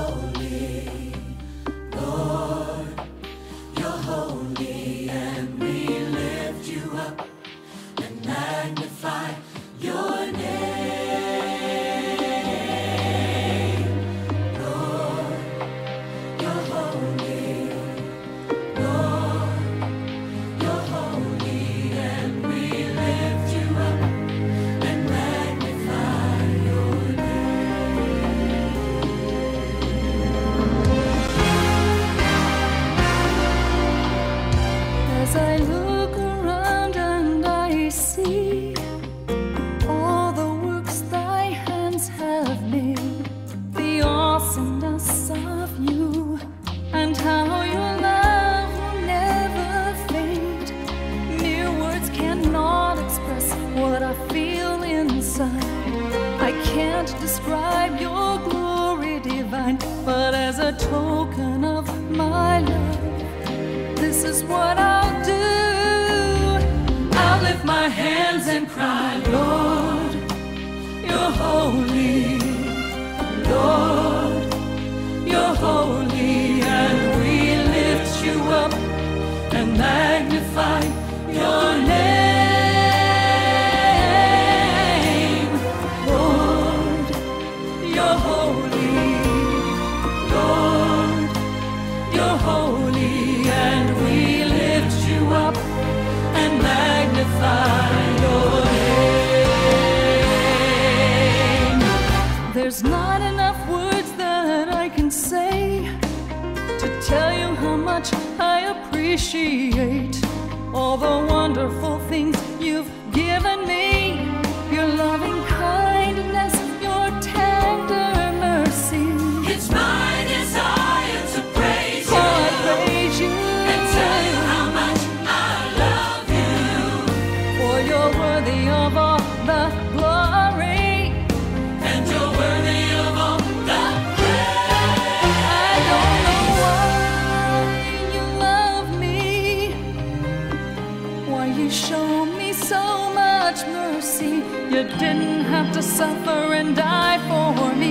holy, Lord. Can't describe your glory divine, but as a token of my love, this is what I'll do. I'll lift my hands and cry, Lord, you're holy. Lord, you're holy, and we lift you up and magnify appreciate all the wonderful things You didn't have to suffer and die for me